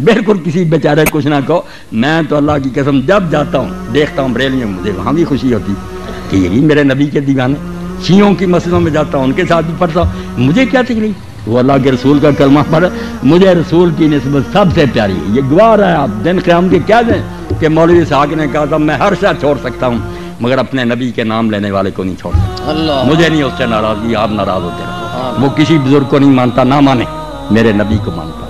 बिल्कुल किसी बेचारे कुछ ना कहो। मैं तो अल्लाह की कसम जब जाता हूँ देखता हूँ बरेली में मुझे वहाँ भी खुशी होती। कि ये भी मेरे नबी के दीवाने। शियों की मस्जिदों में जाता हूँ उनके साथ भी पढ़ता हूँ। मुझे क्या तकलीफ़? वो अल्लाह के रसूल का कलमा पढ़ मुझे रसूल की नस्बत सबसे प्यारी है। ये गवार है आप दिन क़्याम के क्या दें कि मौलवी साहब ने कहा था मैं हर शा छोड़ सकता हूँ मगर अपने नबी के नाम लेने वाले को नहीं छोड़ सकता। मुझे नहीं उससे नाराज़गी आप नाराज़ होते रहो। वो किसी बुज़ुर्ग को नहीं मानता ना माने मेरे नबी को मानता।